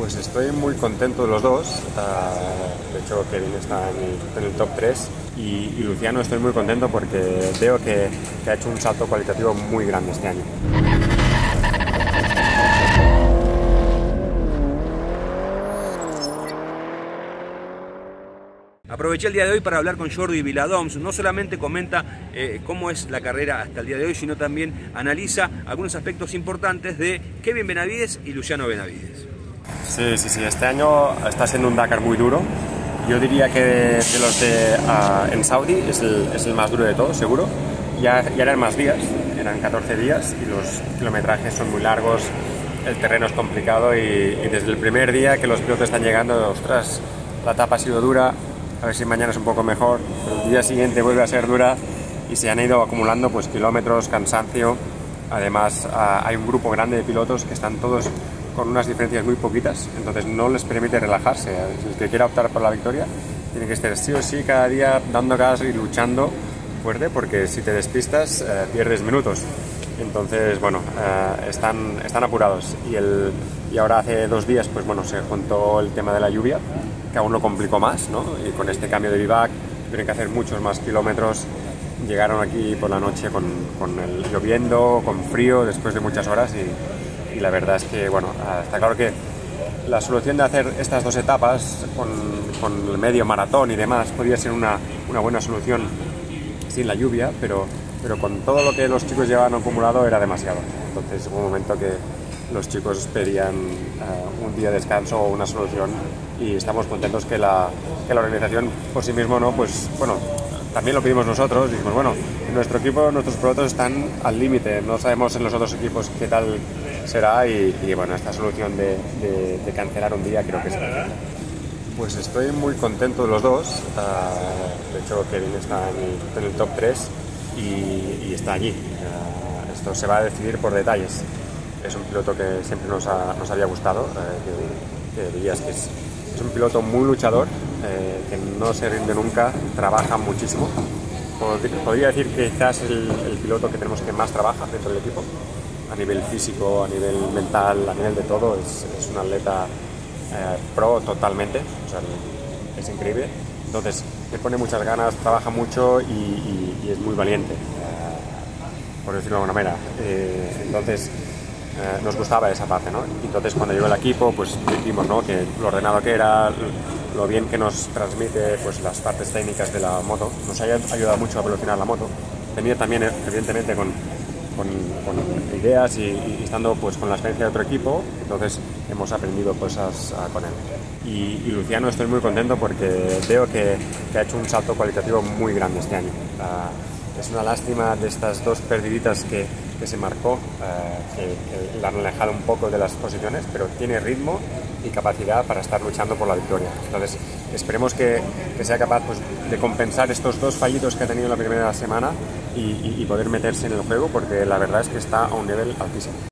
Pues estoy muy contento de los dos. Uh, de hecho, Kevin está en el, top 3 y, Luciano estoy muy contento porque veo que, que ha hecho un salto cualitativo muy grande este año. Aproveché el día de hoy para hablar con Jordi Viladoms. No solamente comenta eh, cómo es la carrera hasta el día de hoy, sino también analiza algunos aspectos importantes de Kevin Benavides y Luciano Benavides. Sí, sí, sí. Este año está siendo un Dakar muy duro. Yo diría que de, de los de uh, en Saudi es el, es el, más duro de todos, seguro. Ya, ya eran más días, eran 14 días y los kilometrajes son muy largos, el terreno es complicado y, y desde el primer día que los pilotos están llegando, ostras, la etapa ha sido dura, a ver si mañana es un poco mejor, el día siguiente vuelve a ser dura y se han ido acumulando pues kilómetros, cansancio, además uh, hay un grupo grande de pilotos que están todos con unas diferencias muy poquitas, entonces no les permite relajarse, el que quiera optar por la victoria tiene que estar sí o sí cada día dando gas y luchando fuerte porque si te despistas uh, pierdes minutos. Entonces, bueno, uh, están, están apurados y, el, y ahora hace dos días, pues bueno, se juntó el tema de la lluvia que aún lo complicó más, ¿no? Y con este cambio de vivac tuvieron que hacer muchos más kilómetros. Llegaron aquí por la noche con, con el lloviendo, con frío, después de muchas horas y, y, la verdad es que, bueno, está claro que la solución de hacer estas dos etapas con, con el medio maratón y demás podría ser una, una, buena solución sin la lluvia, pero, pero con todo lo que los chicos llevaban acumulado era demasiado. Entonces hubo un momento que los chicos pedían uh, un día de descanso o una solución y estamos contentos que la, que la organización por sí mismo, ¿no? Pues bueno, también lo pedimos nosotros, dijimos, bueno, en nuestro equipo nuestros pilotos están al límite, no sabemos en los otros equipos qué tal será y, bueno, esta solución de, cancelar un día creo que es Pues estoy muy contento de los dos, uh, de hecho Kevin está en el, top 3 y, está allí, uh, esto se va a decidir por detalles. Es un piloto que siempre nos, ha, nos había gustado, eh, que, dirías que es, un piloto muy luchador, eh, que no se rinde nunca, trabaja muchísimo. Podría decir que quizás el, el, piloto que tenemos que más trabaja dentro del equipo, a nivel físico, a nivel mental, a nivel de todo, es, es un atleta eh, pro totalmente, o sea, es increíble. Entonces, le pone muchas ganas, trabaja mucho y, y, y es muy valiente, eh, por decirlo de alguna manera. Eh, entonces, eh, nos gustaba esa parte, ¿no? Entonces cuando llegó el equipo, pues vimos, ¿no? Que lo ordenado que era, lo bien que nos transmite, pues las partes técnicas de la moto, nos ha ayudado mucho a evolucionar la moto. Venía también, evidentemente, con, con, con ideas y, y, estando pues con la experiencia de otro equipo, entonces hemos aprendido cosas uh, con él. Y, y, Luciano estoy muy contento porque veo que, que, ha hecho un salto cualitativo muy grande este año. Uh, es una lástima de estas dos perdiditas que, que se marcó, eh, que, que, la han alejado un poco de las posiciones, pero tiene ritmo y capacidad para estar luchando por la victoria. Entonces, esperemos que, que sea capaz pues, de compensar estos dos fallitos que ha tenido la primera semana y, poder meterse en el juego, porque la verdad es que está a un nivel altísimo.